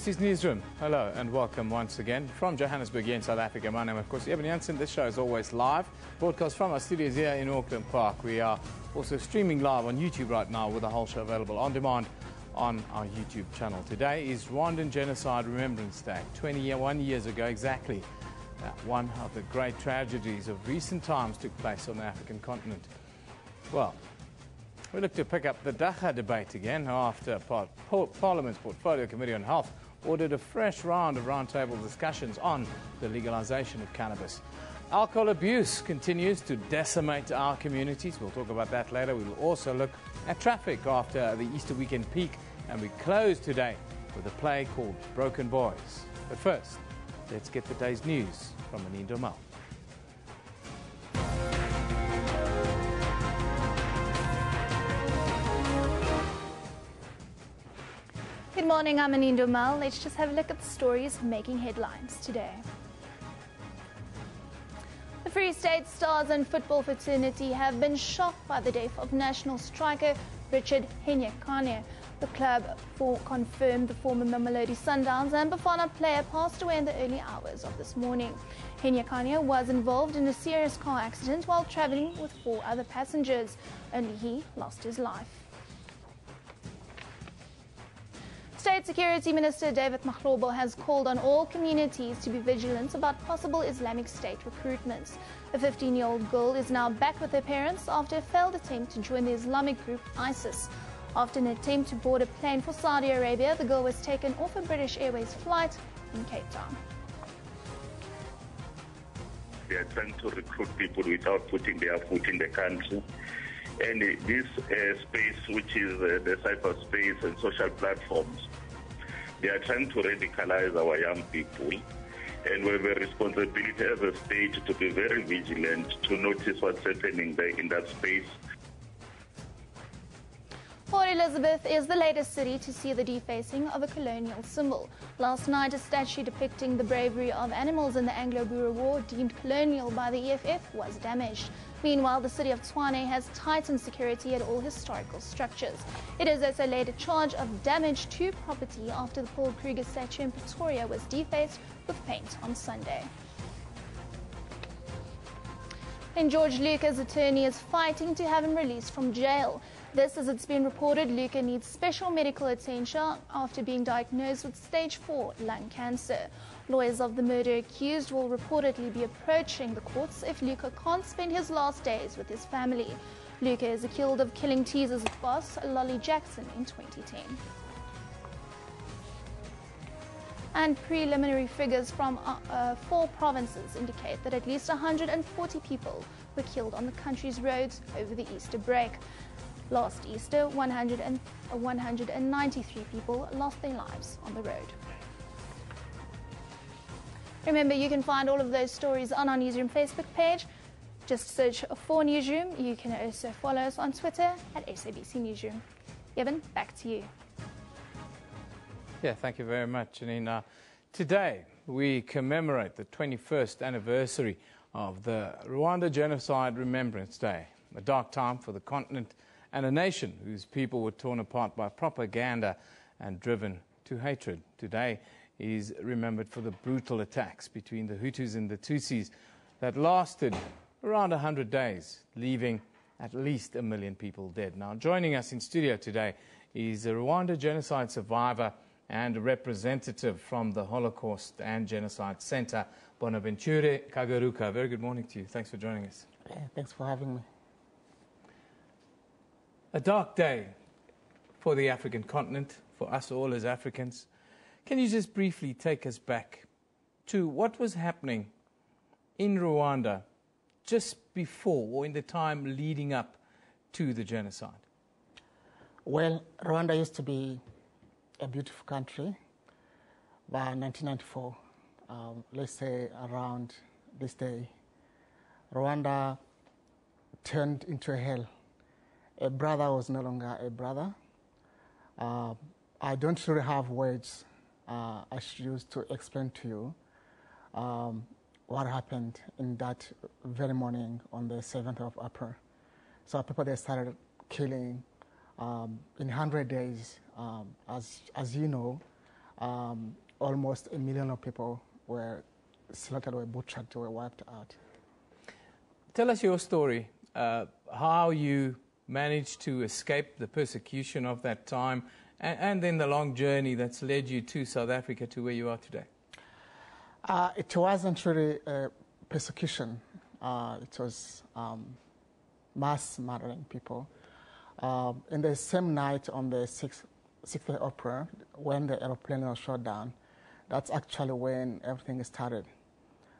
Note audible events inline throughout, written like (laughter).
This is Newsroom. Hello and welcome once again from Johannesburg here in South Africa. My name, of course, Eben Jansen. This show is always live, broadcast from our studios here in Auckland Park. We are also streaming live on YouTube right now with the whole show available on demand on our YouTube channel. Today is Rwandan Genocide Remembrance Day. 21 years ago exactly, one of the great tragedies of recent times took place on the African continent. Well, we look to pick up the Dagga debate again after Parliament's Portfolio Committee on Health ordered a fresh round of roundtable discussions on the legalization of cannabis. Alcohol abuse continues to decimate our communities. We'll talk about that later. We will also look at traffic after the Easter weekend peak, and we close today with a play called Broken Boys. But first, let's get the day's news from Anindo Mal. Good morning, I'm Anindo Mal. Let's just have a look at the stories making headlines today. The Free State Stars and football fraternity have been shocked by the death of national striker Richard Henyekane. The club confirmed the former Mamelodi Sundowns and Bafana player passed away in the early hours of this morning. Henyekane was involved in a serious car accident while travelling with four other passengers. Only he lost his life. State Security Minister David Mahlobo has called on all communities to be vigilant about possible Islamic State recruitments. A 15-year-old girl is now back with her parents after a failed attempt to join the Islamic group ISIS. After an attempt to board a plane for Saudi Arabia, the girl was taken off a British Airways flight in Cape Town. They are trying to recruit people without putting their foot in the country. And this uh, space, which is uh, the cyberspace and social platforms, they are trying to radicalize our young people. And we have a responsibility as a state to be very vigilant to notice what's happening there in that space. Port Elizabeth is the latest city to see the defacing of a colonial symbol. Last night, a statue depicting the bravery of animals in the Anglo-Boer War, deemed colonial by the EFF, was damaged. Meanwhile, the city of Tshwane has tightened security at all historical structures. It has also laid a charge of damage to property after the Paul Kruger statue in Pretoria was defaced with paint on Sunday. And George Louca's attorney is fighting to have him released from jail. This, as it's been reported, Louca needs special medical attention after being diagnosed with stage 4 lung cancer. Lawyers of the murder accused will reportedly be approaching the courts if Louca can't spend his last days with his family. Louca is accused of killing Teazers' boss, Lolly Jackson, in 2010. And preliminary figures from uh, uh, four provinces indicate that at least 140 people were killed on the country's roads over the Easter break. Last Easter, 100 and, uh, 193 people lost their lives on the road. Remember, you can find all of those stories on our Newsroom Facebook page. Just search for Newsroom. You can also follow us on Twitter at SABC Newsroom. Eben, back to you. Yeah, thank you very much, Janina. Today, we commemorate the 21st anniversary of the Rwanda Genocide Remembrance Day, a dark time for the continent and a nation whose people were torn apart by propaganda and driven to hatred. Today is remembered for the brutal attacks between the Hutus and the Tutsis that lasted around 100 days, leaving at least a million people dead. Now, joining us in studio today is a Rwanda genocide survivor and a representative from the Holocaust and Genocide Center, Bonaventure Kagaruka. Very good morning to you. Thanks for joining us. Thanks for having me. A dark day for the African continent, for us all as Africans. Can you just briefly take us back to what was happening in Rwanda just before or in the time leading up to the genocide? Well, Rwanda used to be a beautiful country by 1994, um, let's say around this day. Rwanda turned into a hell. A brother was no longer a brother. Uh, I don't really have words uh, I should use to explain to you um, what happened in that very morning on the 7th of April. So people they started killing um, in 100 days. Um, as, as you know, um, almost a million of people were slaughtered, were butchered, were wiped out. Tell us your story, uh, how you managed to escape the persecution of that time, and, and, then the long journey that's led you to South Africa to where you are today. Uh, it wasn't really persecution. Uh, it was um, mass murdering people. Uh, in the same night on the 6th, 6th of April, when the aeroplane was shot down, that's actually when everything started.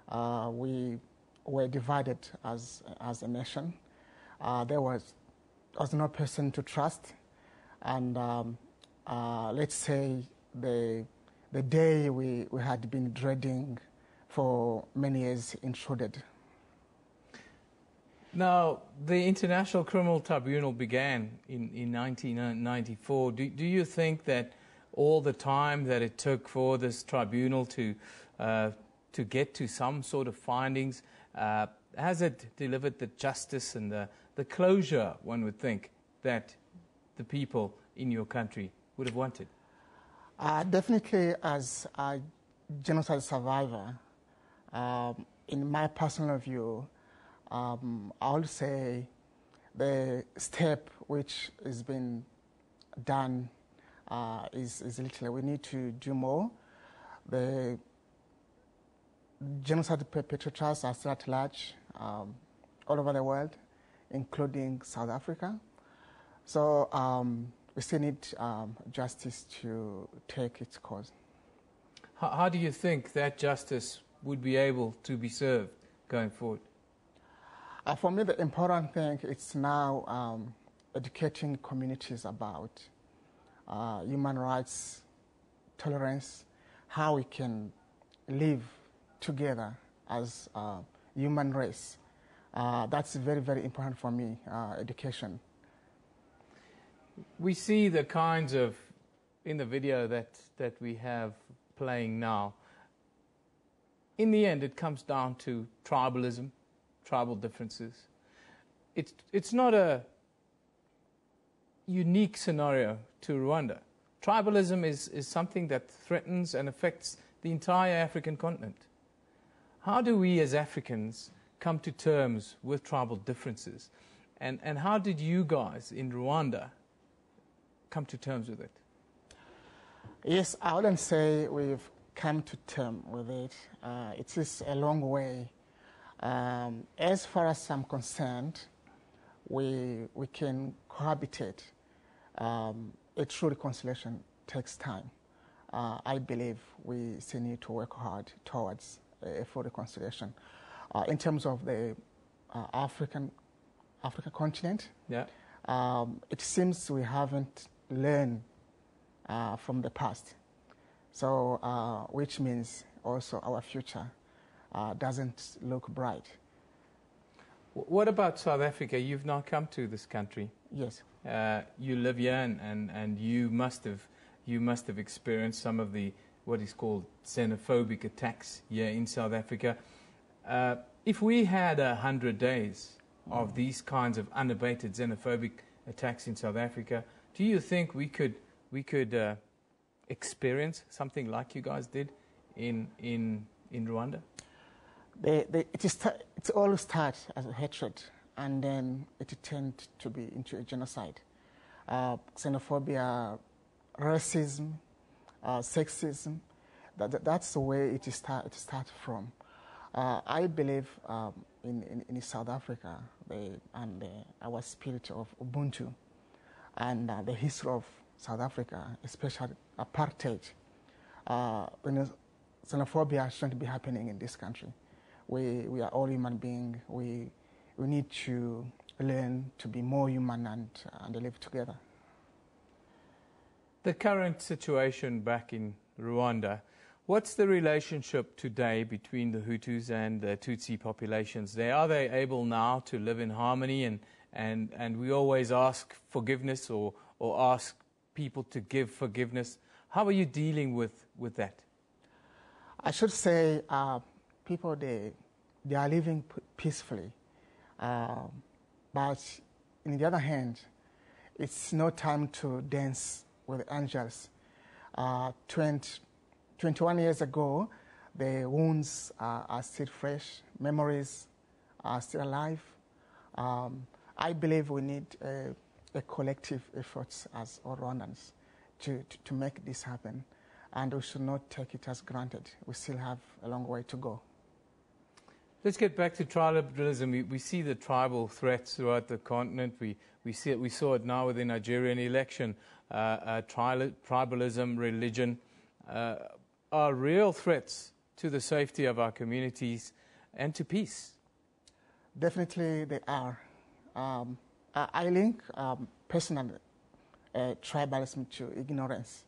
Uh, we were divided as, as a nation. Uh, there was, was no person to trust. And um, uh, let's say the, the day we, we had been dreading for many years intruded. Now, the International Criminal Tribunal began in, in 1994. Do, do you think that all the time that it took for this tribunal to, uh, to get to some sort of findings, uh, has it delivered the justice and the, the closure, one would think, that the people in your country would have wanted? Uh, definitely, as a genocide survivor, um, in my personal view, um, I would say the step which has been done uh, is, is literally we need to do more. The genocide perpetrators are still at large um, all over the world, including South Africa. So um, we still need um, justice to take its course. How, how do you think that justice would be able to be served going forward? Uh, for me, the important thing is now um, educating communities about uh, human rights, tolerance, how we can live together as a human race. Uh, that's very, very important for me, uh, education. We see the kinds of, in the video that, that we have playing now, in the end, it comes down to tribalism, tribal differences. It's, it's not a unique scenario to Rwanda. Tribalism is, is something that threatens and affects the entire African continent. How do we as Africans come to terms with tribal differences? And, and how did you guys in Rwanda come to terms with it? Yes, I wouldn't say we've come to terms with it. Uh, it is a long way. Um, as far as I'm concerned, we, we can cohabitate. Um, a true reconciliation takes time. Uh, I believe we still need to work hard towards a full reconciliation. Uh, in terms of the uh, African African continent, yeah. Um, it seems we haven't learned uh, from the past. So, uh, which means also our future uh, doesn't look bright. What about South Africa? You've now come to this country. Yes. Uh, you live here, and, and, and you must have you must have experienced some of the what is called xenophobic attacks here in South Africa. Uh, if we had a hundred days of these kinds of unabated xenophobic attacks in South Africa, do you think we could we could uh, experience something like you guys did in, in, in Rwanda? They, they, it, is, it all starts as a hatred, and then it turned to be into a genocide. Uh, xenophobia, racism, uh, sexism, that, that's the way it, start, it started from. Uh, I believe um, in, in, in, South Africa the, and our spirit of Ubuntu and uh, the history of South Africa, especially apartheid, uh, xenophobia shouldn't be happening in this country. We, we are all human beings. We, we need to learn to be more human and, and live together. The current situation back in Rwanda, what's the relationship today between the Hutus and the Tutsi populations there? Are they able now to live in harmony? And, and, and we always ask forgiveness or, or ask people to give forgiveness. How are you dealing with, with that? I should say uh, people, they, they are living peacefully. Uh, but on the other hand, it's no time to dance with angels. Uh, 21 years ago, the wounds are, are still fresh, memories are still alive. Um, I believe we need a, a collective effort as all Rwandans to, to, to make this happen, and we should not take it as granted. We still have a long way to go. Let's get back to tribalism. We, we, see the tribal threats throughout the continent. We, we, see it, we saw it now with the Nigerian election. Uh, uh, tri- tribalism, religion uh, are real threats to the safety of our communities and to peace. Definitely, they are. Um, I link um, personal uh, tribalism to ignorance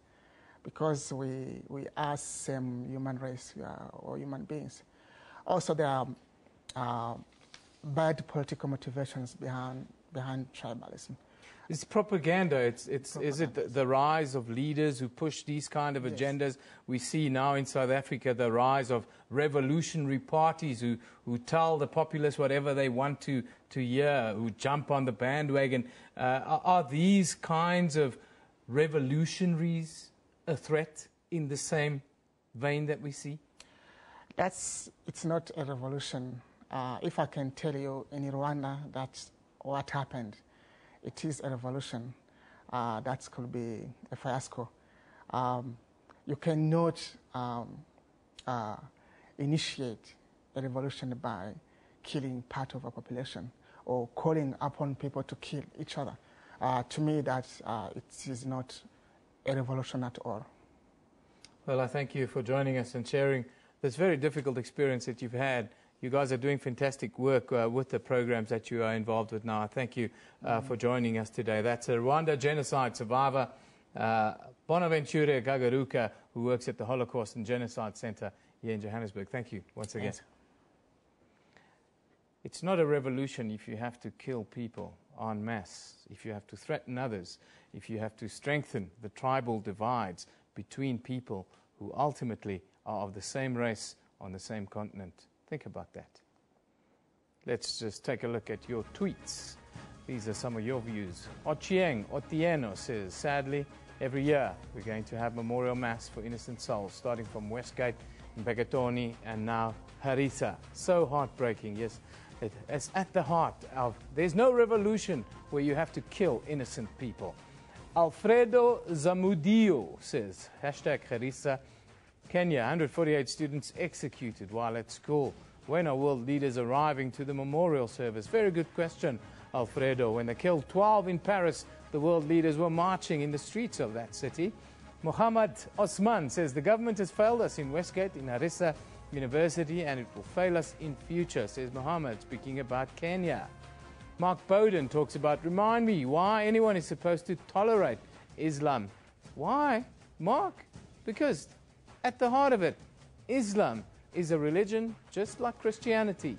because we, we are same human race or human beings. Also, there are uh, bad political motivations behind, behind tribalism. It's propaganda. It's, it's, propaganda. Is it the, the, rise of leaders who push these kind of yes. agendas? We see now in South Africa the rise of revolutionary parties who, who tell the populace whatever they want to, to hear, who jump on the bandwagon. Uh, are, are these kinds of revolutionaries a threat in the same vein that we see? That's, it's not a revolution. Uh, if I can tell you in Rwanda that's what happened, it is a revolution. Uh, that could be a fiasco. Um, you cannot um, uh, initiate a revolution by killing part of a population or calling upon people to kill each other. Uh, to me, that uh, it is not a revolution at all. Well, I thank you for joining us and sharing this very difficult experience that you've had. You guys are doing fantastic work uh, with the programs that you are involved with now. Thank you uh, for joining us today. That's a Rwanda genocide survivor, uh, Bonaventure Kagaruka, who works at the Holocaust and Genocide Center here in Johannesburg. Thank you once again. Yes. It's not a revolution if you have to kill people en masse, if you have to threaten others, if you have to strengthen the tribal divides between people who ultimately are of the same race on the same continent. Think about that. Let's just take a look at your tweets. These are some of your views. Oh, Ochieng Otieno oh, says, sadly, every year we're going to have memorial mass for innocent souls, starting from Westgate, Mpeketoni, and now Garissa. So heartbreaking, yes. it's at the heart of, there's no revolution where you have to kill innocent people. Alfredo Zamudio says, hashtag Garissa Kenya, 148 students executed while at school. When are world leaders arriving to the memorial service? Very good question, Alfredo. When they killed 12 in Paris, the world leaders were marching in the streets of that city. Muhammad Osman says the government has failed us in Westgate, in Garissa University, and it will fail us in future, says Muhammad, speaking about Kenya. Mark Bowden talks about, remind me why anyone is supposed to tolerate Islam. Why? Mark? Because at the heart of it, Islam is a religion just like Christianity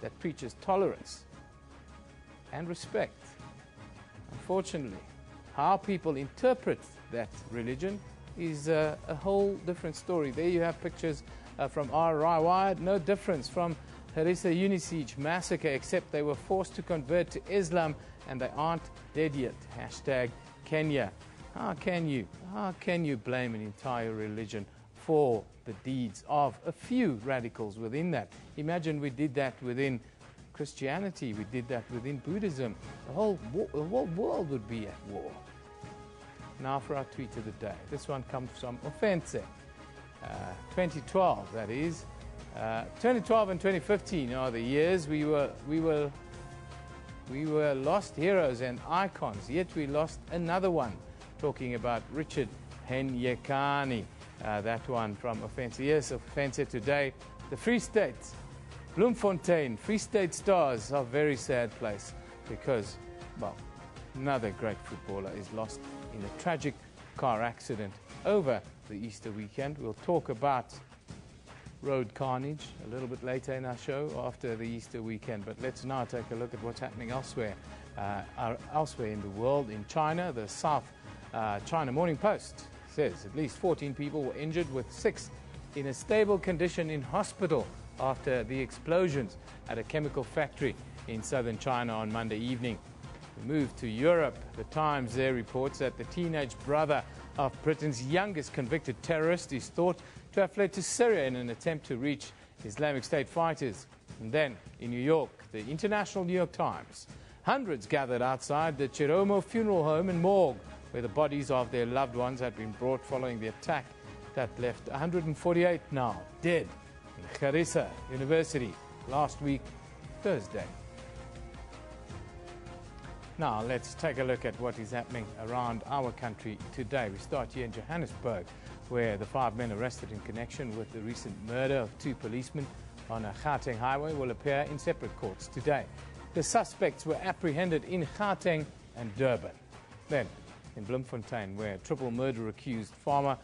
that preaches tolerance and respect. Unfortunately, how people interpret that religion is a, a whole different story. There you have pictures uh, from Wired, no difference from Garissa Unisiege massacre, except they were forced to convert to Islam and they aren't dead yet. Hashtag Kenya. How can you? How can you blame an entire religion for the deeds of a few radicals within that. Imagine we did that within Christianity, we did that within Buddhism. The whole, the whole world would be at war. Now for our tweet of the day. This one comes from Offense, uh, 2012, that is. Uh, 2012 and 2015 are the years we were, we were, we were lost heroes and icons, yet we lost another one. Talking about Richard Henyekane. Uh, that one from Offense. Yes, Offense today. The Free State, Bloemfontein, Free State Stars are a very sad place because, well, another great footballer is lost in a tragic car accident over the Easter weekend. We'll talk about road carnage a little bit later in our show after the Easter weekend. But let's now take a look at what's happening elsewhere, uh, elsewhere in the world. In China, the South uh, China Morning Post says at least 14 people were injured, with six in a stable condition in hospital after the explosions at a chemical factory in southern China on Monday evening. We move to Europe. The Times there reports that the teenage brother of Britain's youngest convicted terrorist is thought to have fled to Syria in an attempt to reach Islamic State fighters. And then in New York, the International New York Times. Hundreds gathered outside the Chiromo funeral home in morgue, where the bodies of their loved ones had been brought following the attack that left 148 now dead in Garissa University last week, Thursday. Now, let's take a look at what is happening around our country today. We start here in Johannesburg, where the five men arrested in connection with the recent murder of two policemen on a Gauteng highway will appear in separate courts today. The suspects were apprehended in Gauteng and Durban. Then, in Bloemfontein, where triple murder accused farmer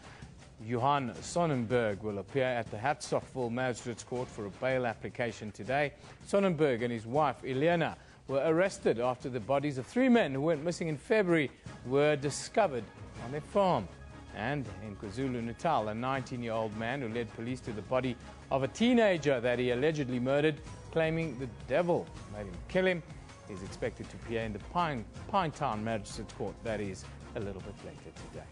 Johan Sonnenberg will appear at the Hertzogville Magistrates Court for a bail application today. Sonnenberg and his wife, Elena, were arrested after the bodies of three men who went missing in February were discovered on their farm. And in KwaZulu-Natal, a 19-year-old man who led police to the body of a teenager that he allegedly murdered, claiming the devil made him kill him, is expected to appear in the Pine, Pinetown Magistrates Court. That is a little bit later today.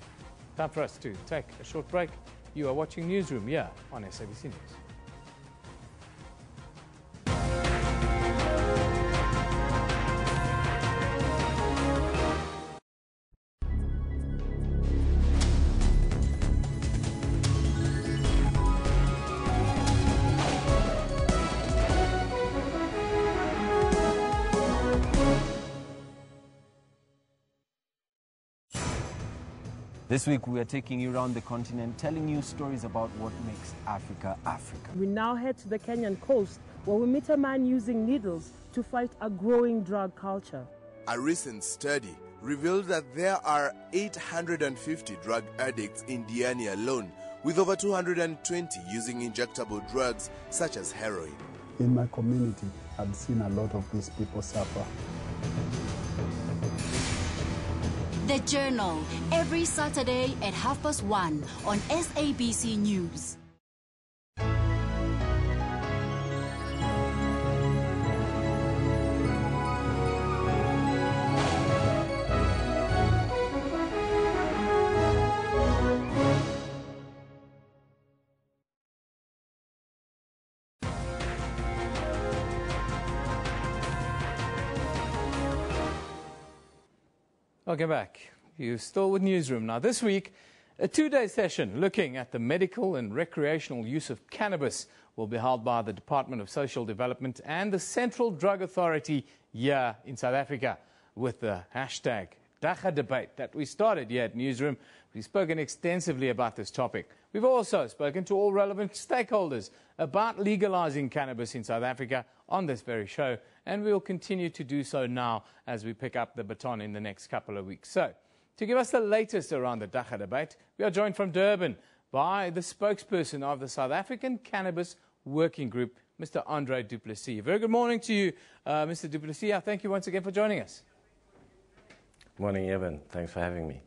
Time for us to take a short break. You are watching Newsroom here on SABC News. This week, we are taking you around the continent, telling you stories about what makes Africa Africa. We now head to the Kenyan coast where we meet a man using needles to fight a growing drug culture. A recent study revealed that there are 850 drug addicts in Diani alone, with over 220 using injectable drugs such as heroin. In my community, I've seen a lot of these people suffer. The Journal, every Saturday at half past one on SABC News. Welcome back. You're still with Newsroom. Now, this week, a two day session looking at the medical and recreational use of cannabis will be held by the Department of Social Development and the Central Drug Authority here in South Africa with the hashtag Dagga debate that we started here at Newsroom. We've spoken extensively about this topic. We've also spoken to all relevant stakeholders about legalizing cannabis in South Africa on this very show, and we will continue to do so now as we pick up the baton in the next couple of weeks. So, to give us the latest around the Dagga debate, we are joined from Durban by the spokesperson of the South African Cannabis Working Group, Mr. Andre Duplessis. Very good morning to you, uh, Mr. du Plessis. Thank you once again for joining us. Morning, Eben. Thanks for having me.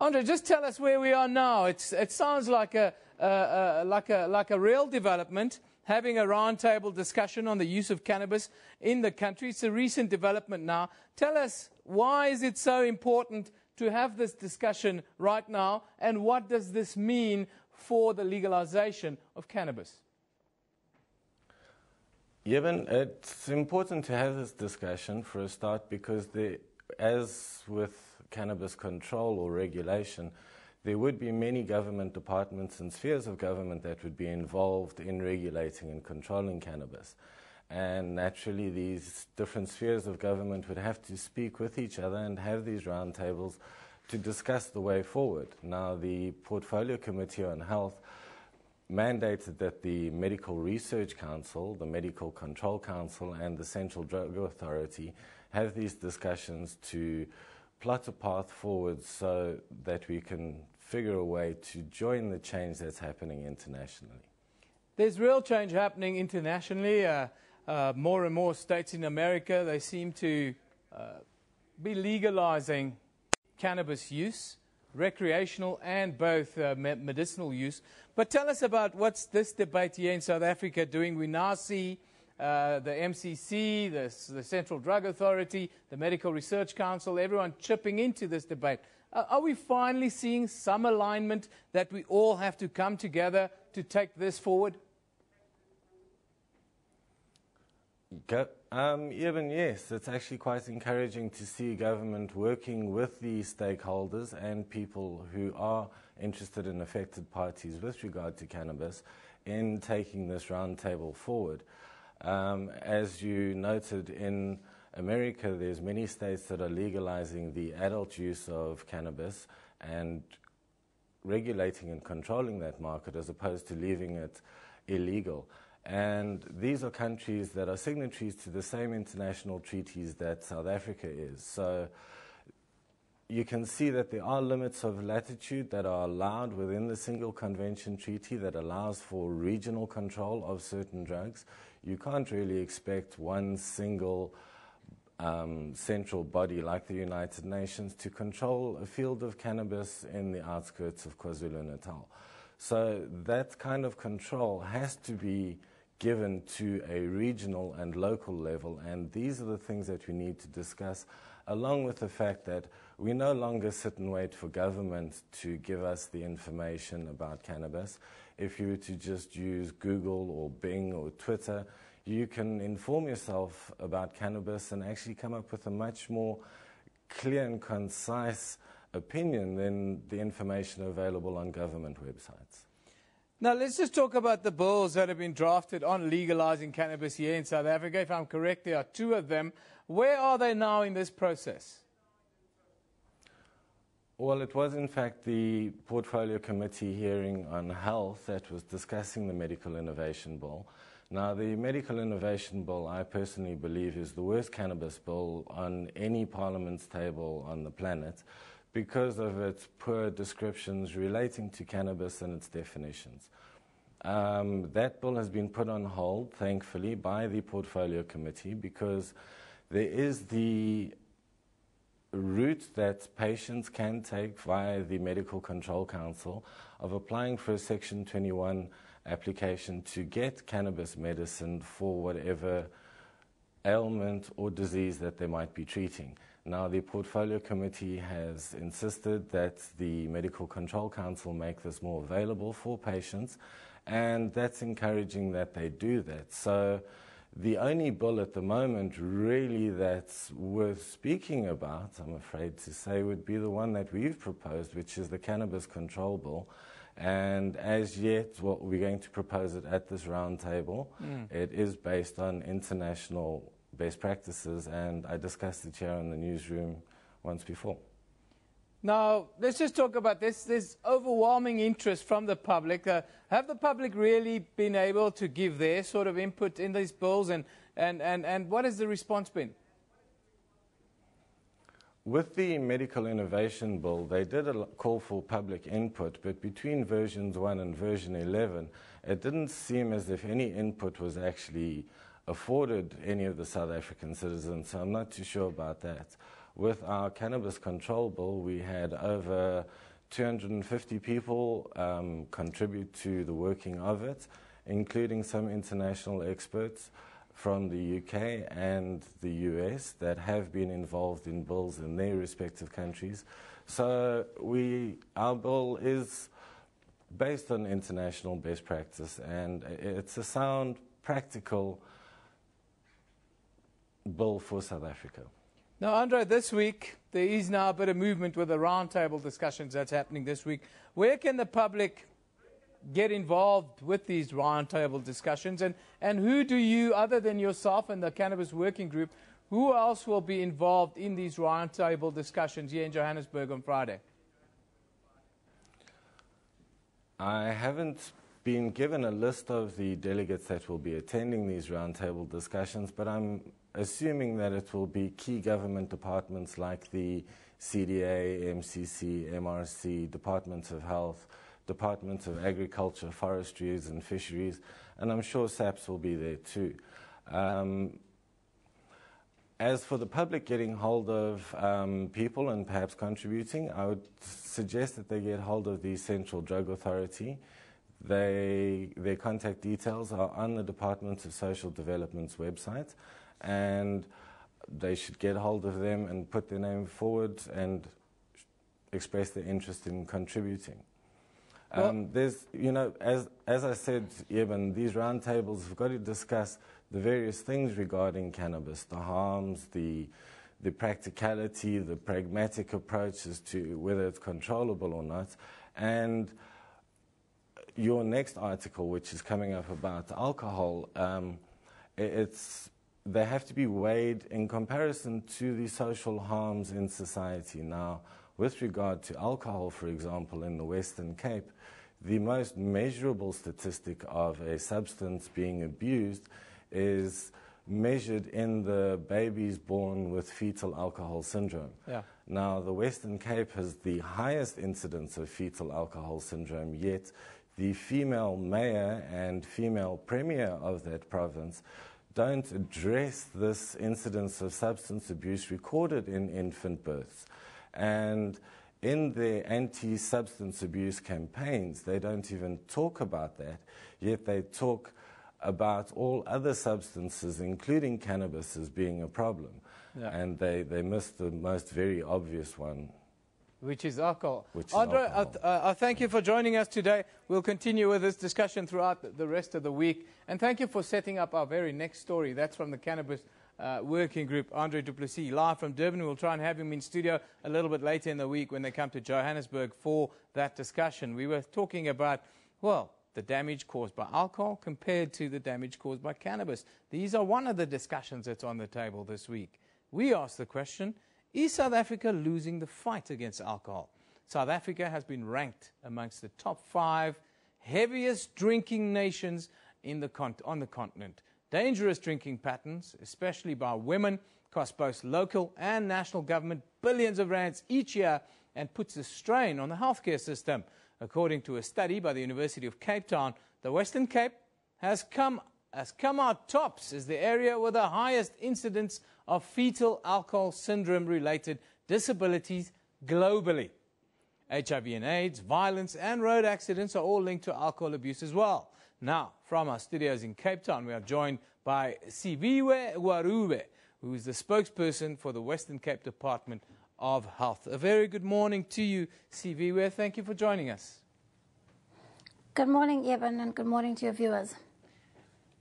Andre, just tell us where we are now. It's, it sounds like a, uh, uh, like, a, like a real development, having a roundtable discussion on the use of cannabis in the country. It's a recent development now. Tell us, why is it so important to have this discussion right now, and what does this mean for the legalization of cannabis? Eben, it's important to have this discussion for a start because, the, as with cannabis control or regulation, there would be many government departments and spheres of government that would be involved in regulating and controlling cannabis. And naturally, these different spheres of government would have to speak with each other and have these roundtables to discuss the way forward. Now, the Portfolio Committee on Health mandated that the Medical Research Council, the Medical Control Council, and the Central Drug Authority have these discussions to plot a path forward so that we can figure a way to join the change that's happening internationally. There's real change happening internationally. Uh, uh, more and more states in America, they seem to uh, be legalizing cannabis use, recreational and both uh, medicinal use. But tell us about what's this debate here in South Africa doing. We now see uh, the MCC, the, the Central Drug Authority, the Medical Research Council, everyone chipping into this debate. Are we finally seeing some alignment that we all have to come together to take this forward? Um, Eben yes, it's actually quite encouraging to see government working with the stakeholders and people who are interested in affected parties with regard to cannabis in taking this roundtable forward. Um, as you noted in America, there's many states that are legalizing the adult use of cannabis and regulating and controlling that market as opposed to leaving it illegal. And these are countries that are signatories to the same international treaties that South Africa is. So you can see that there are limits of latitude that are allowed within the single convention treaty that allows for regional control of certain drugs. You can't really expect one single um, central body like the United Nations to control a field of cannabis in the outskirts of KwaZulu Natal. So that kind of control has to be given to a regional and local level, and these are the things that we need to discuss, along with the fact that we no longer sit and wait for government to give us the information about cannabis. If you were to just use Google or Bing or Twitter, you can inform yourself about cannabis and actually come up with a much more clear and concise opinion than the information available on government websites. Now, let's just talk about the bills that have been drafted on legalizing cannabis here in South Africa. If I'm correct, there are two of them. Where are they now in this process? Well, it was in fact the Portfolio Committee hearing on health that was discussing the Medical Innovation Bill. Now, the Medical Innovation Bill, I personally believe, is the worst cannabis bill on any parliament's table on the planet because of its poor descriptions relating to cannabis and its definitions. Um, that bill has been put on hold, thankfully, by the Portfolio Committee because there is the route that patients can take via the Medical Control Council of applying for a Section 21 application to get cannabis medicine for whatever ailment or disease that they might be treating. Now, the Portfolio Committee has insisted that the Medical Control Council make this more available for patients, and that's encouraging that they do that. So, the only bill at the moment, really, that's worth speaking about, I'm afraid to say, would be the one that we've proposed, which is the Cannabis Control Bill. And as yet, what we're going to propose it at this roundtable, mm. it is based on international best practices, and I discussed it here in the newsroom once before. Now, let's just talk about this. There's overwhelming interest from the public. Uh, have the public really been able to give their sort of input in these bills, and, and, and, and what has the response been? With the Medical Innovation Bill, they did a call for public input, but between versions 1 and version 11, it didn't seem as if any input was actually afforded any of the South African citizens, so I'm not too sure about that. With our cannabis control bill, we had over 250 people um, contribute to the working of it, including some international experts from the UK and the US that have been involved in bills in their respective countries. So we, our bill is based on international best practice, and it's a sound, practical bill for South Africa. Now, Andre, this week there is now a bit of movement with the roundtable discussions that's happening this week. Where can the public get involved with these roundtable discussions? And, and who do you, other than yourself and the Cannabis Working Group, who else will be involved in these roundtable discussions here in Johannesburg on Friday? I haven't been given a list of the delegates that will be attending these roundtable discussions, but I'm assuming that it will be key government departments like the CDA, MCC, MRC, Departments of Health, Departments of Agriculture, Forestries and Fisheries, and I'm sure SAPS will be there too. Um, as for the public getting hold of um, people and perhaps contributing, I would suggest that they get hold of the Central Drug Authority. They, their contact details are on the Department of Social Development's website, and they should get hold of them and put their name forward and express their interest in contributing. Um, there's, you know, as, as I said, Eben, these roundtables have got to discuss the various things regarding cannabis, the harms, the, the practicality, the pragmatic approaches to whether it's controllable or not. And your next article, which is coming up about alcohol, um, it's, they have to be weighed in comparison to the social harms in society. Now, with regard to alcohol, for example, in the Western Cape, the most measurable statistic of a substance being abused is measured in the babies born with fetal alcohol syndrome. Yeah. Now, the Western Cape has the highest incidence of fetal alcohol syndrome, yet the female mayor and female premier of that province don't address this incidence of substance abuse recorded in infant births. And in their anti substance abuse campaigns, they don't even talk about that, yet they talk about all other substances, including cannabis, as being a problem. Yeah. And they, they miss the most very obvious one. which is alcohol. Which is Andre, alcohol. I, th- uh, I thank you for joining us today. We'll continue with this discussion throughout the rest of the week. And thank you for setting up our very next story. That's from the Cannabis uh, Working Group, Andre Duplessis, live from Durban. We'll try and have him in studio a little bit later in the week when they come to Johannesburg for that discussion. We were talking about, well, the damage caused by alcohol compared to the damage caused by cannabis. These are one of the discussions that's on the table this week. We asked the question Is South Africa losing the fight against alcohol? South Africa has been ranked amongst the top five heaviest drinking nations in the on the continent. Dangerous drinking patterns, especially by women, cost both local and national government billions of rands each year and puts a strain on the healthcare system. According to a study by the University of Cape Town, the Western Cape has come, has come out tops as the area with the highest incidence of fetal alcohol syndrome related disabilities globally. HIV and AIDS, violence, and road accidents are all linked to alcohol abuse as well. Now, from our studios in Cape Town, we are joined by Siviwe Gwarube, who is the spokesperson for the Western Cape Department of Health. A very good morning to you, Siviwe. Thank you for joining us. Good morning, Eben, and good morning to your viewers.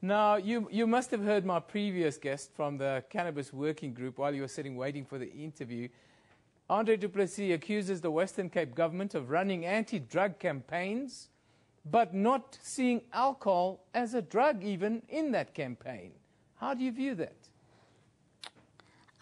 Now, you, you must have heard my previous guest from the Cannabis Working Group while you were sitting waiting for the interview. Andre Duplessis accuses the Western Cape government of running anti drug campaigns, but not seeing alcohol as a drug even in that campaign. How do you view that?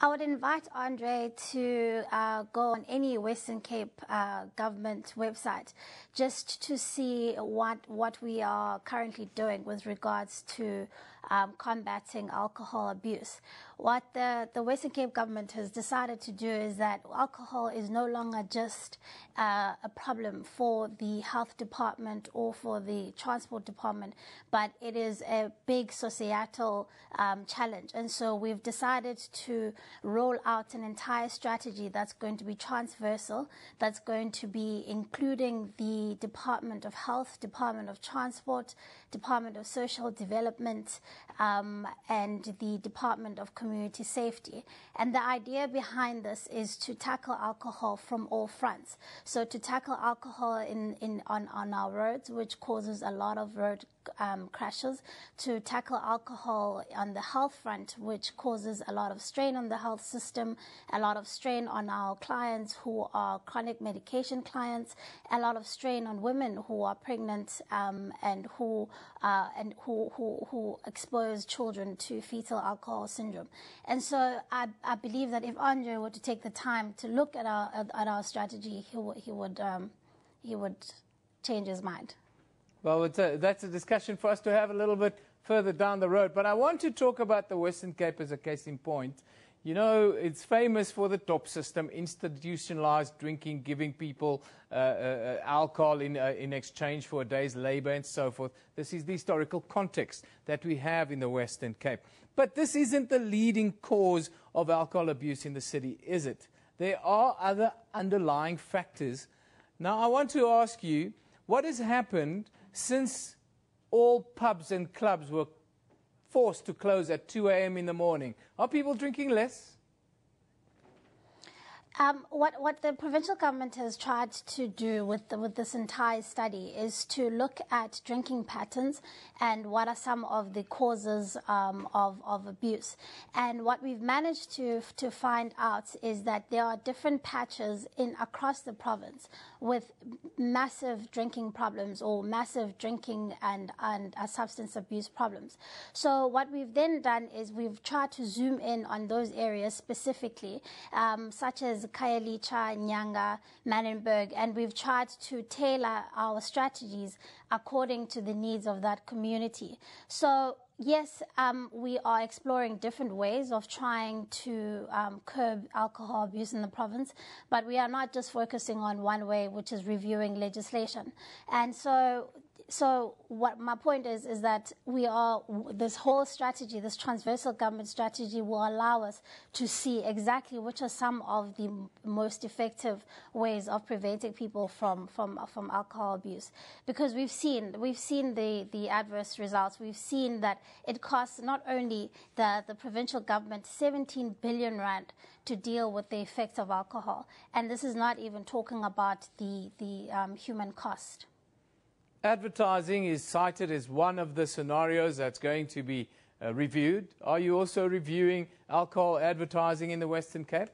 I would invite Andre to uh, go on any Western Cape uh, government website just to see what what we are currently doing with regards to um, combating alcohol abuse. What the, the Western Cape government has decided to do is that alcohol is no longer just uh, a problem for the health department or for the transport department, but it is a big societal um, challenge. And so we've decided to roll out an entire strategy that's going to be transversal, that's going to be including the Department of Health, Department of Transport, Department of Social Development, um, and the Department of Community Community safety. And the idea behind this is to tackle alcohol from all fronts. So to tackle alcohol in, in on, on our roads, which causes a lot of road um, crashes, to tackle alcohol on the health front, which causes a lot of strain on the health system, a lot of strain on our clients who are chronic medication clients, a lot of strain on women who are pregnant um, and who uh, and who, who who expose children to fetal alcohol syndrome. And so I, I believe that if Andre were to take the time to look at our at, our strategy, he would he would um, he would change his mind. Well, a, that's a discussion for us to have a little bit further down the road. But I want to talk about the Western Cape as a case in point. You know, it's famous for the dop system, institutionalized drinking, giving people uh, uh, alcohol in, uh, in exchange for a day's labor and so forth. This is the historical context that we have in the Western Cape. But this isn't the leading cause of alcohol abuse in the city, is it? There are other underlying factors. Now, I want to ask you what has happened since all pubs and clubs were forced to close at 2 a.m. in the morning, are people drinking less? Um, what, what the provincial government has tried to do with, the, with this entire study is to look at drinking patterns and what are some of the causes um, of, of abuse. And what we've managed to, to find out is that there are different patches in across the province with massive drinking problems or massive drinking and, and uh, substance abuse problems. So what we've then done is we've tried to zoom in on those areas specifically, um, such as Khayelitsha, Nyanga, Manenberg, and we've tried to tailor our strategies according to the needs of that community. So yes, um, we are exploring different ways of trying to um, curb alcohol abuse in the province, but we are not just focusing on one way, which is reviewing legislation. And so so what my point is is that we are this whole strategy, this transversal government strategy, will allow us to see exactly which are some of the most effective ways of preventing people from from from alcohol abuse. Because we've seen we've seen the the adverse results. We've seen that it costs not only the the provincial government 17 billion rand to deal with the effects of alcohol, and this is not even talking about the the um, human cost. Advertising is cited as one of the scenarios that's going to be uh, reviewed. Are you also reviewing alcohol advertising in the Western Cape?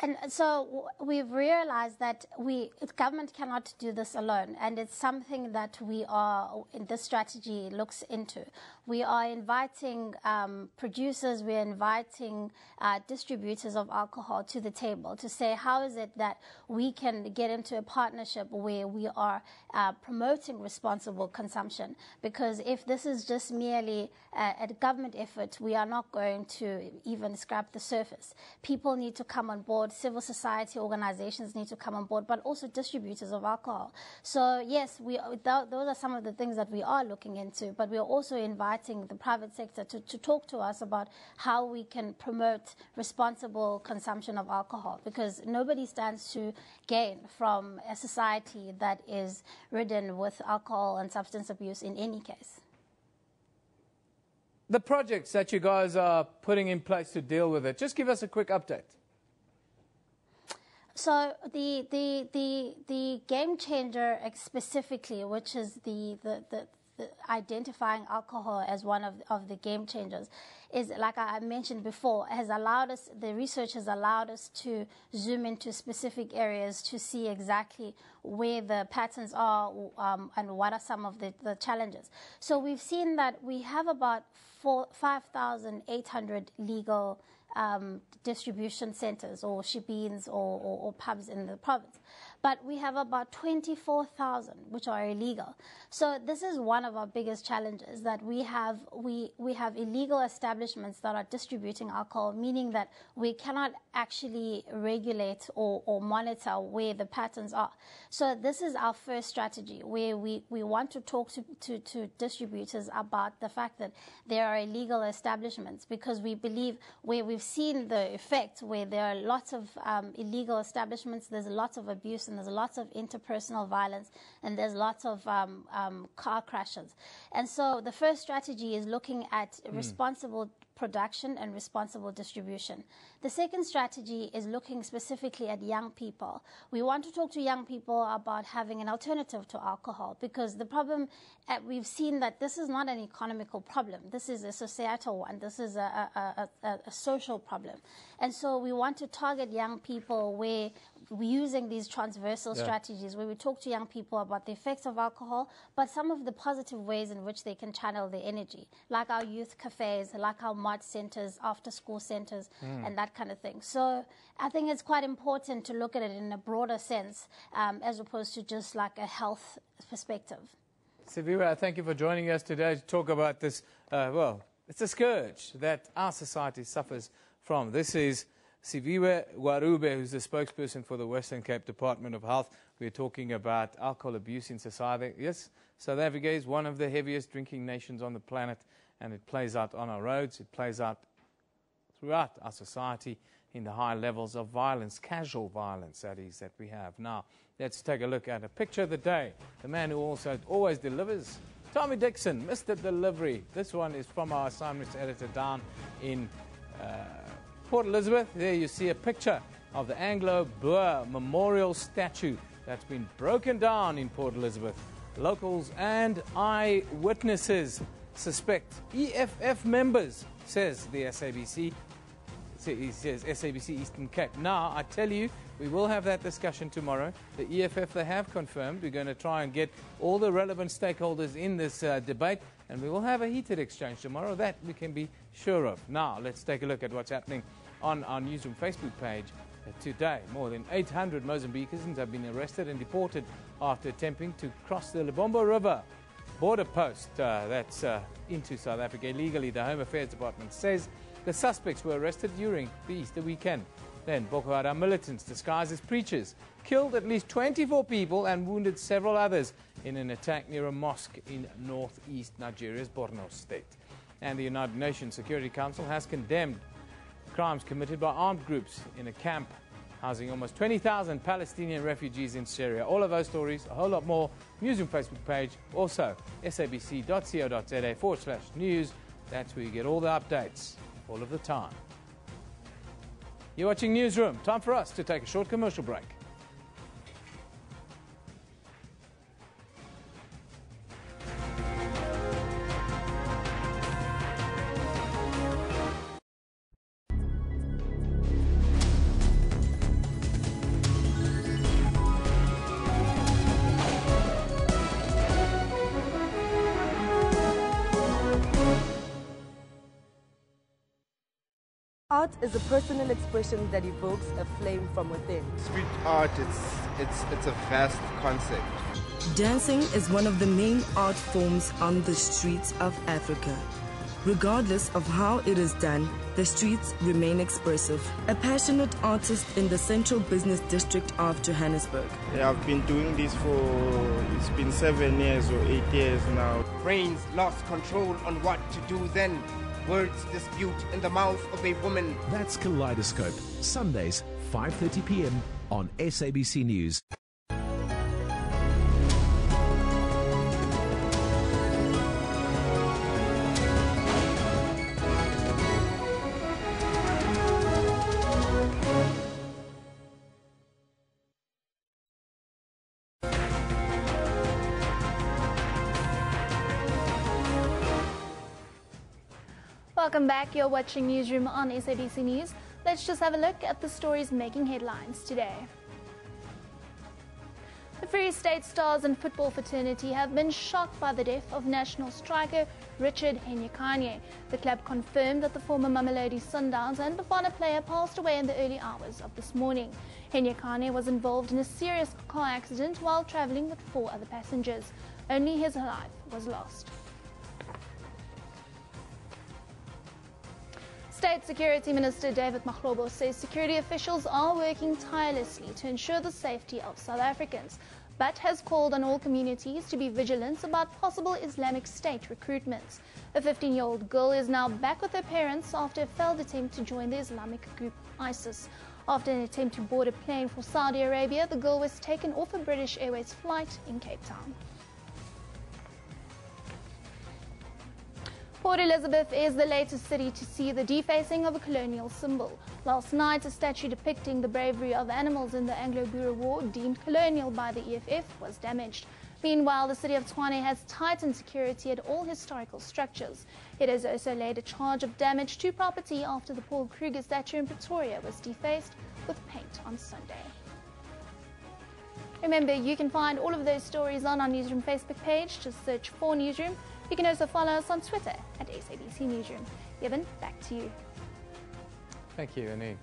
And so we've realized that we government cannot do this alone, and it's something that we are this strategy looks into. We are inviting um, producers, we're inviting uh, distributors of alcohol to the table to say how is it that we can get into a partnership where we are uh, promoting responsible consumption. Because if this is just merely a, a government effort, we are not going to even scrap the surface. People need to come on board. Civil society organizations need to come on board, but also distributors of alcohol. So yes, we th- those are some of the things that we are looking into, but we are also inviting inviting the private sector to, to talk to us about how we can promote responsible consumption of alcohol because nobody stands to gain from a society that is ridden with alcohol and substance abuse in any case. The projects that you guys are putting in place to deal with it, just give us a quick update. So the the the the game changer specifically, which is the the, the identifying alcohol as one of, of the game changers is like I mentioned before has allowed us the research has allowed us to zoom into specific areas to see exactly where the patterns are um, and what are some of the, the challenges. So we've seen that we have about 5,800 legal um, distribution centers or shebeens or, or, or pubs in the province but we have about 24,000 which are illegal. So this is one of our biggest challenges that we have we we have illegal establishments that are distributing alcohol, meaning that we cannot actually regulate or, or monitor where the patterns are. So this is our first strategy where we, we want to talk to, to, to distributors about the fact that there are illegal establishments because we believe where we've seen the effect where there are lots of um, illegal establishments, there's lots of abuse and there's lots of interpersonal violence and there's lots of um, um, car crashes. And so the first strategy is looking at mm. responsible production and responsible distribution. The second strategy is looking specifically at young people. We want to talk to young people about having an alternative to alcohol because the problem, uh, we've seen that this is not an economical problem. This is a societal one. This is a, a, a, a social problem. And so we want to target young people where using these transversal yeah. strategies where we talk to young people about the effects of alcohol, but some of the positive ways in which they can channel their energy, like our youth cafes, like our MOD centers, after school centers, mm. and that kind of thing. So I think it's quite important to look at it in a broader sense um, as opposed to just like a health perspective. Siviwe, thank you for joining us today to talk about this. Uh, well, it's a scourge that our society suffers from. This is Siviwe Gwarube, who's the spokesperson for the Western Cape Department of Health. We're talking about alcohol abuse in society. Yes, South Africa is one of the heaviest drinking nations on the planet, and it plays out on our roads, it plays out throughout our society, in the high levels of violence, casual violence, that is, that we have. Now, let's take a look at a picture of the day. The man who also always delivers, Tommy Dixon, Mr. Delivery. This one is from our assignments editor down in uh, Port Elizabeth. There you see a picture of the Anglo Boer Memorial Statue that's been broken down in Port Elizabeth. Locals and eyewitnesses suspect EFF members, says the SABC. He says SABC Eastern Cape. Now, I tell you, we will have that discussion tomorrow. The EFF, they have confirmed. We're going to try and get all the relevant stakeholders in this uh, debate, and we will have a heated exchange tomorrow. That we can be sure of. Now, let's take a look at what's happening on our Newsroom Facebook page today. More than 800 Mozambicans have been arrested and deported after attempting to cross the Lebombo River border post uh, that's uh, into South Africa illegally. The Home Affairs Department says the suspects were arrested during the Easter weekend. Then Boko Haram militants disguised as preachers killed at least 24 people and wounded several others in an attack near a mosque in northeast Nigeria's Borno state. And the United Nations Security Council has condemned crimes committed by armed groups in a camp housing almost 20,000 Palestinian refugees in Syria. All of those stories, a whole lot more, Newsroom Facebook page, also sabc.co.za forward slash news. That's where you get all the updates all of the time. You're watching Newsroom. Time for us to take a short commercial break. Art is a personal expression that evokes a flame from within. Street art, it's, it's, it's a vast concept. Dancing is one of the main art forms on the streets of Africa. Regardless of how it is done, the streets remain expressive. A passionate artist in the central business district of Johannesburg. Yeah, I've been doing this for, it's been seven years or eight years now. Brains lost control on what to do then. Words dispute in the mouth of a woman. That's Kaleidoscope, Sundays, 5:30 p.m. on SABC News. Welcome back. You're watching Newsroom on SABC News. Let's just have a look at the stories making headlines today. The Free State Stars and football fraternity have been shocked by the death of national striker Richard Henyekane. The club confirmed that the former Mamelodi Sundowns and Bafana player passed away in the early hours of this morning. Henyekane was involved in a serious car accident while travelling with four other passengers. Only his life was lost. State Security Minister David Mahlobo says security officials are working tirelessly to ensure the safety of South Africans, but has called on all communities to be vigilant about possible Islamic State recruitments. A 15-year-old girl is now back with her parents after a failed attempt to join the Islamic group ISIS. After an attempt to board a plane for Saudi Arabia, the girl was taken off a British Airways flight in Cape Town. Port Elizabeth is the latest city to see the defacing of a colonial symbol. Last night, a statue depicting the bravery of animals in the Anglo-Boer War, deemed colonial by the EFF, was damaged. Meanwhile, the city of Tshwane has tightened security at all historical structures. It has also laid a charge of damage to property after the Paul Kruger statue in Pretoria was defaced with paint on Sunday. Remember, you can find all of those stories on our Newsroom Facebook page. Just search for Newsroom. You can also follow us on Twitter at SABC Newsroom. Eben, back to you. Thank you, Anine.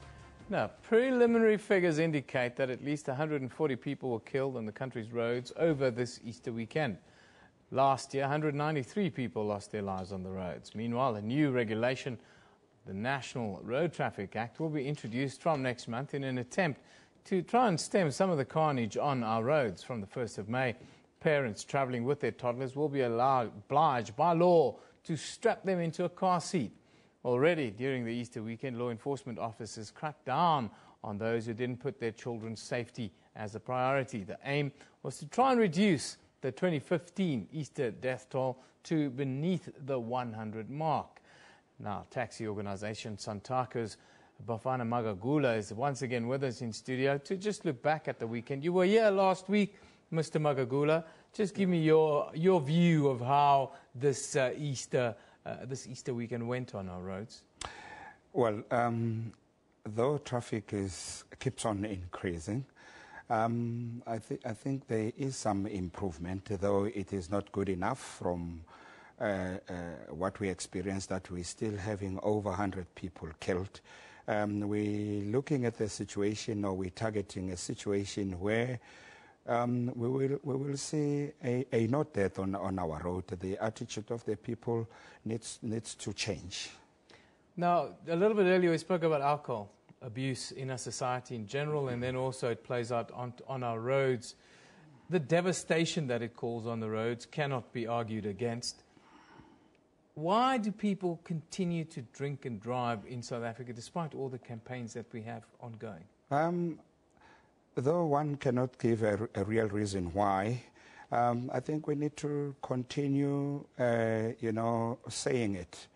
Now, preliminary figures indicate that at least 140 people were killed on the country's roads over this Easter weekend. Last year, 193 people lost their lives on the roads. Meanwhile, a new regulation, the National Road Traffic Act, will be introduced from next month in an attempt to try and stem some of the carnage on our roads from the 1st of May parents traveling with their toddlers will be obliged by law to strap them into a car seat. Already during the Easter weekend, law enforcement officers cracked down on those who didn't put their children's safety as a priority. The aim was to try and reduce the 2015 Easter death toll to beneath the 100 mark. Now, taxi organization Santaco's Bafana Magagula is once again with us in studio to just look back at the weekend. You were here last week, Mr. Magagula. Just give me your, your view of how this uh, Easter uh, this Easter weekend went on our roads. Well, um, though traffic is keeps on increasing, um, I, th- I, think there is some improvement, though it is not good enough from uh, uh, what we experienced, that we're still having over 100 people killed. Um, we're looking at the situation, or we're targeting a situation where um, we, will, we will see a, a not death on, on our road. The attitude of the people needs, needs to change. Now, a little bit earlier, we spoke about alcohol abuse in our society in general, and then also it plays out on, on our roads. The devastation that it calls on the roads cannot be argued against. Why do people continue to drink and drive in South Africa despite all the campaigns that we have ongoing? Um, though one cannot give a, a real reason why, um, I think we need to continue, uh, you know, saying it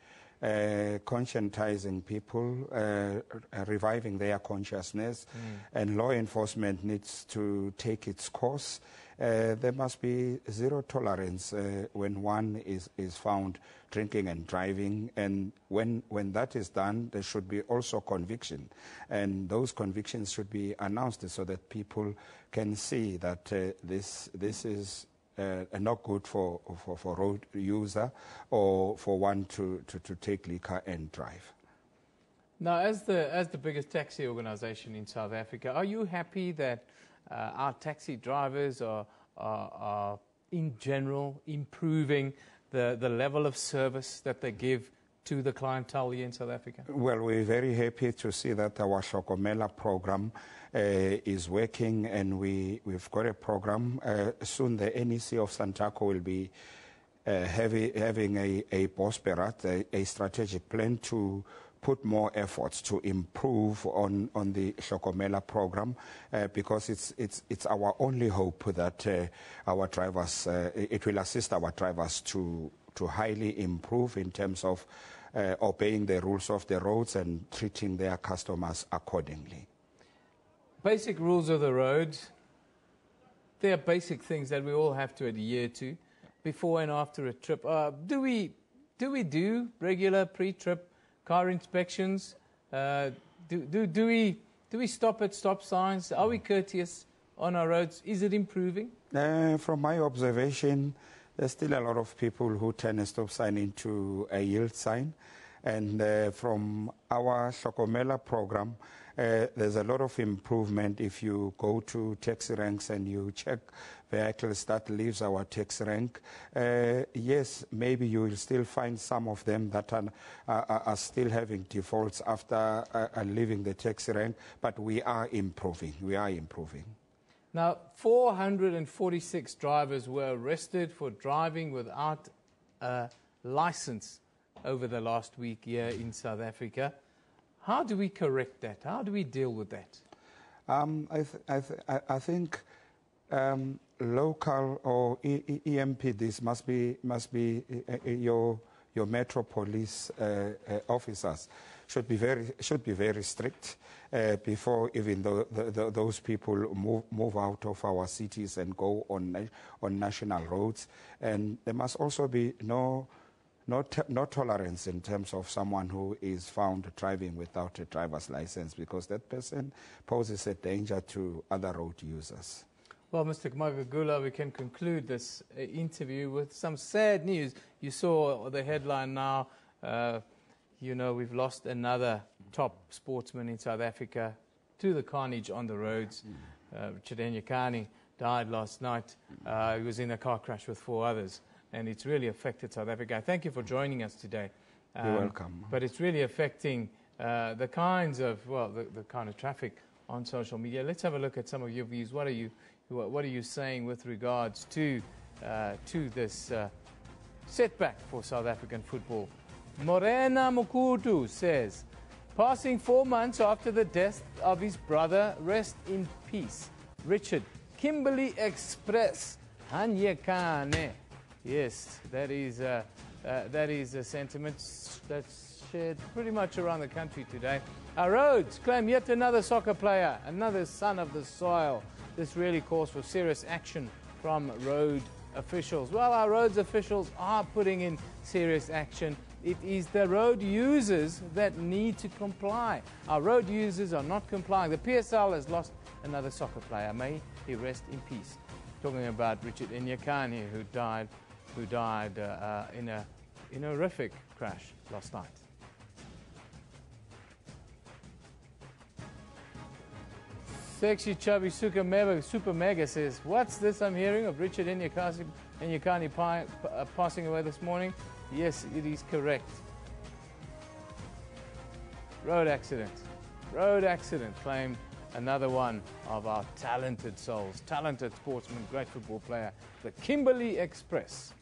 uh, conscientizing people, uh, reviving their consciousness, mm. and law enforcement needs to take its course. Uh, there must be zero tolerance uh, when one is, is found drinking and driving. And when, when that is done, there should be also conviction. And those convictions should be announced so that people can see that uh, this, this is uh, not good for, for, for road user or for one to, to, to take liquor and drive. Now, as the, as the biggest taxi organization in South Africa, are you happy that our taxi drivers are, are, are, in general, improving the, the level of service that they give to the clientele here in South Africa? Well, we're very happy to see that our Hlokomela program uh, is working, and we, we've got a program. Uh, soon, the NEC of Santaco will be uh, heavy, having a, a bosberaad, a, a strategic plan to put more efforts to improve on, on the Hlokomela program uh, because it's, it's, it's our only hope that uh, our drivers, uh, it will assist our drivers to, to highly improve in terms of uh, obeying the rules of the roads and treating their customers accordingly basic rules of the road. There are basic things that we all have to adhere to before and after a trip. Uh, do we do we do regular pre-trip car inspections? Uh, do, do, do we do we stop at stop signs? Are we courteous on our roads? Is it improving? Uh, from my observation, there's still a lot of people who turn a stop sign into a yield sign. And uh, from our Hlokomela program, uh, there's a lot of improvement if you go to taxi ranks and you check vehicles that leaves our taxi rank. Uh, yes, maybe you will still find some of them that are, are still having defaults after uh, uh, leaving the taxi rank, but we are improving. We are improving. Now, 446 drivers were arrested for driving without a license over the last week here in South Africa. How do we correct that? How do we deal with that? Um, I, th- I, th- I, think um, local or e- e- EMPDs must be must be your your metro police uh, uh, officers should be very should be very strict uh, before even the, the, the, those people move move out of our cities and go on on national roads. And there must also be no no, t- no tolerance in terms of someone who is found driving without a driver's license because that person poses a danger to other road users. Well, Mr. Magagula, we can conclude this uh, interview with some sad news. You saw the headline now. Uh, you know, we've lost another top sportsman in South Africa to the carnage on the roads. Mm. Uh, Richard Henyekane died last night. Uh, he was in a car crash with four others and it's really affected South Africa. Thank you for joining us today. Um, You're welcome. But it's really affecting uh, the kinds of, well, the, the, kind of traffic on social media. Let's have a look at some of your views. What are you, what are you saying with regards to, uh, to this uh, setback for South African football Morena Mukutu says, passing four months after the death of his brother, rest in peace. Richard, Kimberley Express, Henyekane. Yes, that is, uh, uh, that is a sentiment that's shared pretty much around the country today. Our roads claim yet another soccer player, another son of the soil. This really calls for serious action from road officials. Well, our roads officials are putting in serious action. It is the road users that need to comply. Our road users are not complying. The PSL has lost another soccer player. May he rest in peace. Talking about Richard Henyekane, who died, who died uh, uh, in, a, in a horrific crash last night. Sexy chubby super mega, super mega says, What's this I'm hearing of Richard Henyekane, Henyekane pi, uh, passing away this morning? Yes, it is correct. Road accident. Road accident claimed another one of our talented souls, talented sportsman, great football player, the Kimberley Express.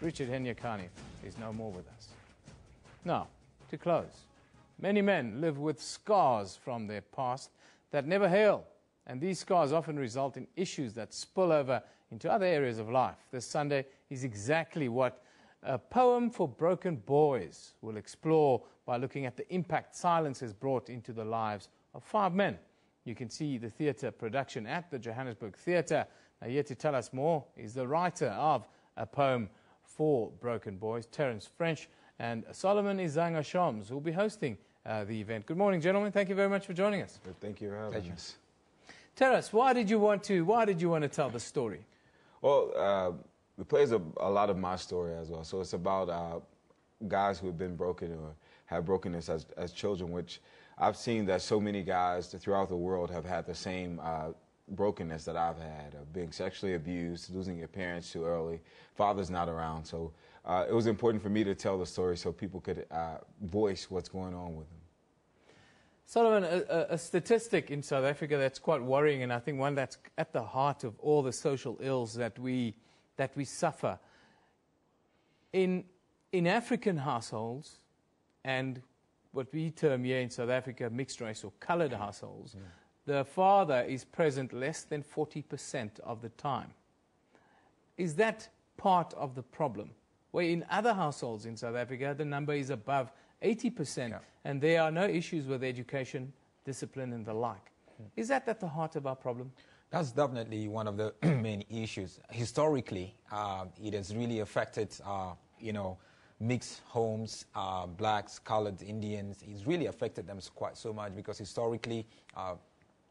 Richard Henyekane is no more with us. Now, to close, many men live with scars from their past that never heal, and these scars often result in issues that spill over into other areas of life. This Sunday is exactly what a poem for broken boys will explore by looking at the impact silence has brought into the lives of five men. You can see the theatre production at the Johannesburg Theatre. Now, here to tell us more is the writer of a poem for broken boys, Terence French, and Solomon Izanga Shams, who will be hosting uh, the event. Good morning, gentlemen. Thank you very much for joining us. Thank you for having us. Terence, why did you want to? Why did you want to tell the story? Well, uh, the play is a, a, lot of my story as well. So it's about uh, guys who have been broken or have brokenness as, as children, which I've seen that so many guys throughout the world have had the same uh, brokenness that I've had of being sexually abused, losing your parents too early, father's not around. So uh, it was important for me to tell the story so people could uh, voice what's going on with them. Solomon, a, a, statistic in South Africa that's quite worrying, and I think one that's at the heart of all the social ills that we, that we suffer. In, in African households, and what we term here in South Africa mixed race or colored households, yeah. the father is present less than 40% of the time. Is that part of the problem? Where in other households in South Africa, the number is above 80%, yeah. and there are no issues with education, discipline, and the like. Yeah. Is that at the heart of our problem? That's definitely one of the (clears throat) main issues. Historically, uh, it has really affected, uh, you know, mixed homes, uh, blacks, colored Indians. It's really affected them quite so much because historically, uh,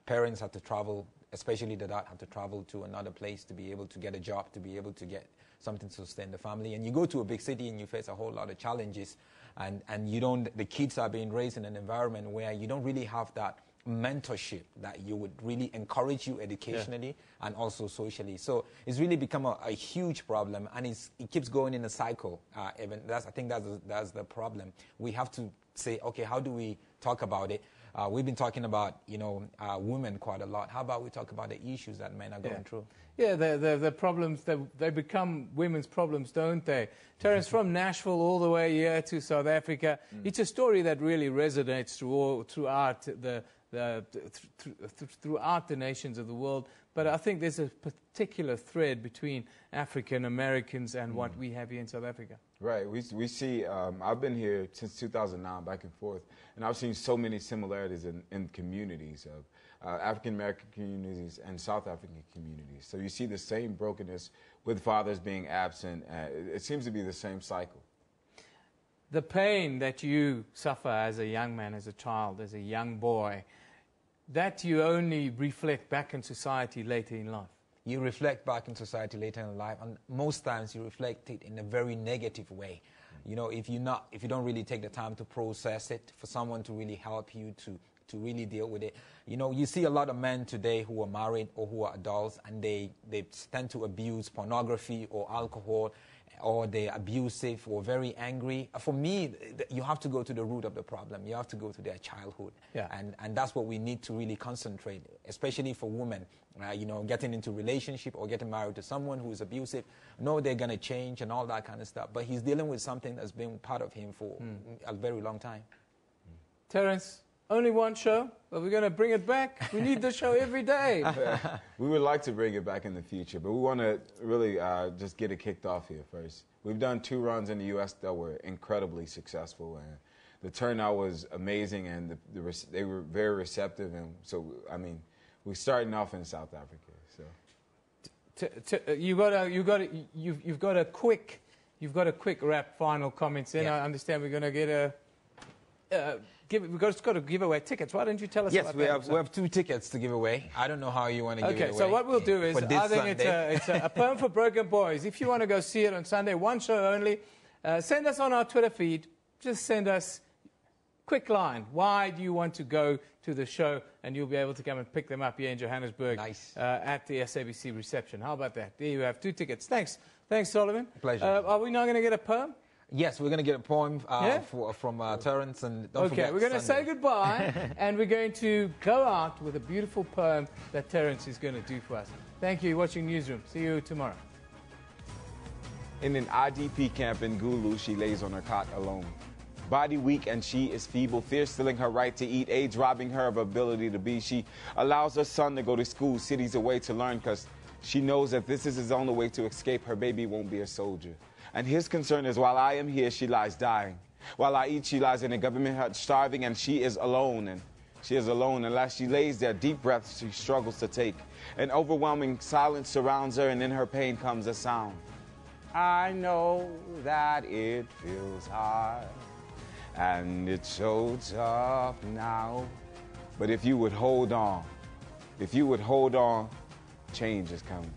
parents had to travel, especially the dad had to travel to another place to be able to get a job, to be able to get something to sustain the family. And you go to a big city and you face a whole lot of challenges and, and you don't, the kids are being raised in an environment where you don't really have that mentorship that you would really encourage you educationally yeah. and also socially. So it's really become a, a huge problem, and it keeps going in a cycle. Uh, even that's, I think that's that's the problem. We have to say, okay, how do we talk about it? Uh, we've been talking about, you know, uh, women quite a lot. How about we talk about the issues that men are going yeah. through? Yeah, the, the, the problems, they, they become women's problems, don't they? Terence, from Nashville all the way here to South Africa, mm. it's a story that really resonates through all, throughout, the, the, th th throughout the nations of the world. But I think there's a particular thread between African Americans and mm. what we have here in South Africa. Right. We, we see, um, I've been here since 2009, back and forth, and I've seen so many similarities in, in communities of uh, African American communities and South African communities. So you see the same brokenness with fathers being absent. Uh, it, it seems to be the same cycle. The pain that you suffer as a young man, as a child, as a young boy, that you only reflect back in society later in life you reflect back in society later in life, and most times you reflect it in a very negative way. You know, if you not, if you don't really take the time to process it, for someone to really help you to to really deal with it. You know, you see a lot of men today who are married or who are adults, and they they tend to abuse pornography or alcohol or they're abusive or very angry. For me, you have to go to the root of the problem. You have to go to their childhood. Yeah. And, and that's what we need to really concentrate, especially for women. Uh, you know, getting into relationship or getting married to someone who is abusive. No, they're going to change and all that kind of stuff. But he's dealing with something that's been part of him for a very long time. Terence, only one show, but we're going to bring it back. We need the show every day. (laughs) we would like to bring it back in the future, but we want to really uh, just get it kicked off here first. We've done two runs in the U.S. that were incredibly successful, and the turnout was amazing, and the, the rec- they were very receptive. And so, I mean, we're starting off in South Africa. So, T- t- uh, you got a, you got a, you've, you've got a quick, you've got a quick wrap final comments in. Yeah. I understand we're going to get a. Uh, give, we've got, got to give away tickets. Why don't you tell us Yes, about we that? have, we have two tickets to give away. I don't know how you want to give it away. Okay, so what we'll do is, I think it's, a, it's a, a (laughs) poem for broken boys. If you want to go see it on Sunday, one show only, uh, send us on our Twitter feed. Just send us quick line. Why do you want to go to the show? And you'll be able to come and pick them up here in Johannesburg uh, at the SABC reception. How about that? There you have two tickets. Thanks. Thanks, Solomon. Pleasure. Uh, are we now going to get a poem? Yes, we're going to get a poem uh, Yeah? for, from uh, Terence. And don't okay, forget we're going to say goodbye, (laughs) and we're going to go out with a beautiful poem that Terence is going to do for us. Thank you. You're watching Newsroom. See you tomorrow. In an IDP camp in Gulu, she lays on her cot alone. Body weak and she is feeble, fear stealing her right to eat, age robbing her of ability to be. She allows her son to go to school, cities away to learn, because she knows that this is his only way to escape. Her baby won't be a soldier. And his concern is while I am here, she lies dying. While I eat, she lies in a government hut starving, and she is alone. And she is alone. And as she lays there, deep breaths she struggles to take. An overwhelming silence surrounds her, and in her pain comes a sound. I know that it feels hard and it's so tough now. But if you would hold on, if you would hold on, change is coming.